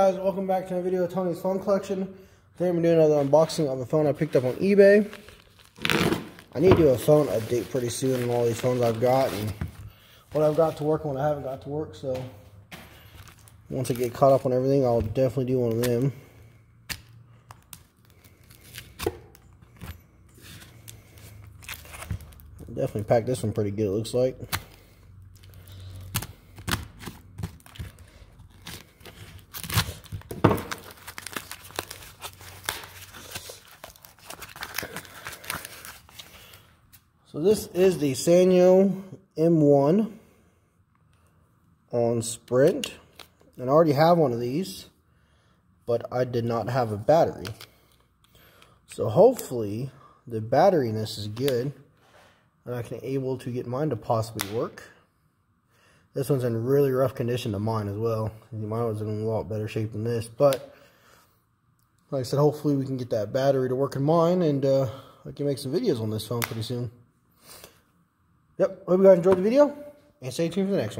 guys? Welcome back to another video of Tony's phone collection. Today I'm doing another unboxing of a phone I picked up on eBay. I need to do a phone update pretty soon on all these phones I've got and what I've got to work and what I haven't got to work. So once I get caught up on everything, I'll definitely do one of them. Definitely packed this one pretty good, it looks like. So this is the Sanyo M1 on Sprint. And I already have one of these, but I did not have a battery. So hopefully the battery in this is good and I can able to get mine to possibly work. This one's in really rough condition to mine as well. Mine was in a lot better shape than this, but like I said, hopefully we can get that battery to work in mine and uh, I can make some videos on this phone pretty soon. Yep, hope you guys enjoyed the video, and stay tuned for the next one.